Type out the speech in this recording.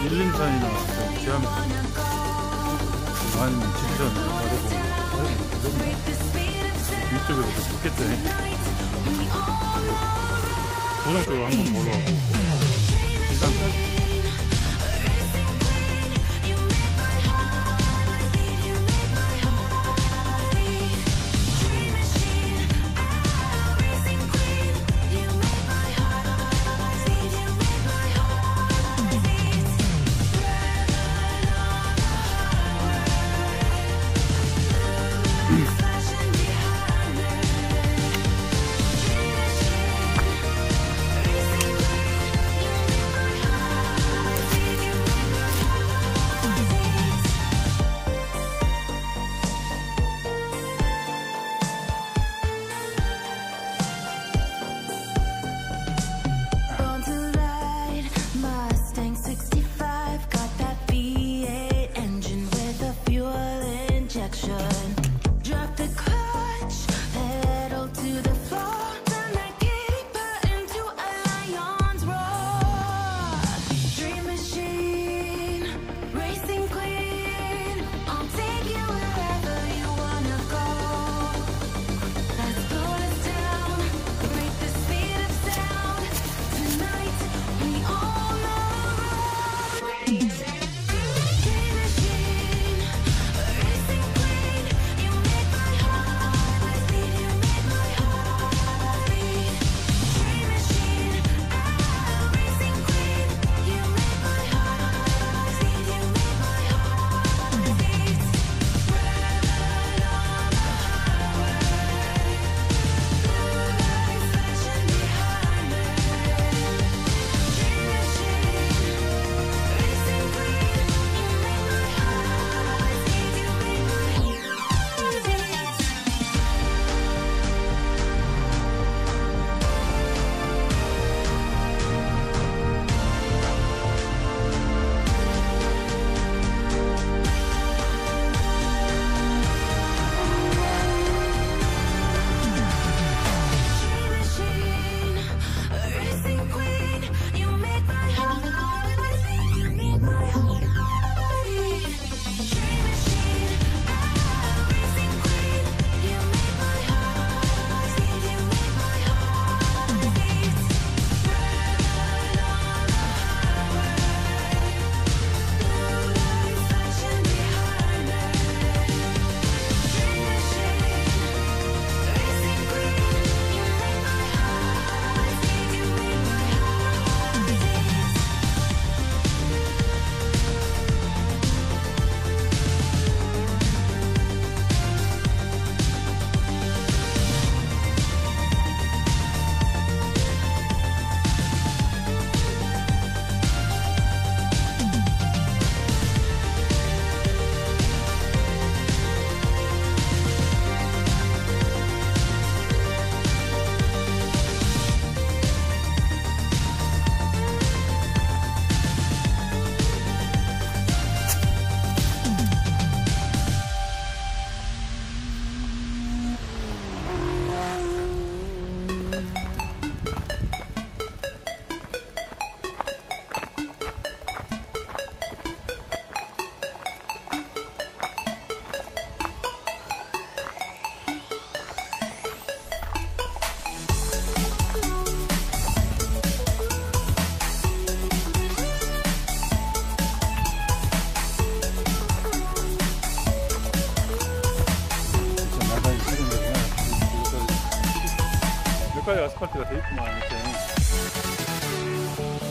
1인산이 나왔어요. 기아미. 만 7천. 유튜브에서 좋겠대. 고등학교 한번 보러. 일단. peace. かりはスパッとが手1個もありません。